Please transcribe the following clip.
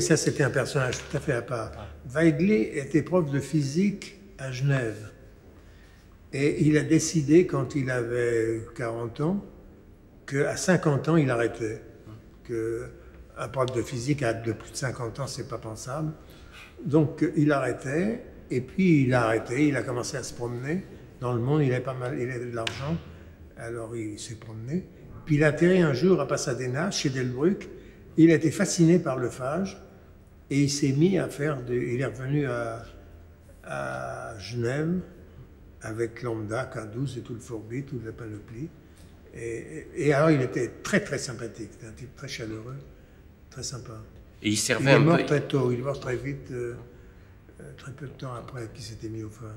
Et ça, c'était un personnage tout à fait à part. Weidli était prof de physique à Genève. Et il a décidé, quand il avait 40 ans, qu'à 50 ans, il arrêtait. Que un prof de physique à de plus de 50 ans, c'est pas pensable. Donc, il arrêtait. Et puis, il a arrêté. Il a commencé à se promener dans le monde. Il avait pas mal, il avait de l'argent. Alors, il s'est promené. Puis, il a atterri un jour à Pasadena, chez Delbruck. Il a été fasciné par le phage. Et il s'est mis à faire. De, il est revenu à, à Genève avec Lambda, K12 et tout le Fourbi, toute la panoplie. Et, et, alors, il était très, très sympathique. C'était un type très chaleureux, très sympa. Et il Il servait est un mort peu. très tôt, il est mort très vite, euh, euh, très peu de temps après qu'il s'était mis au phage.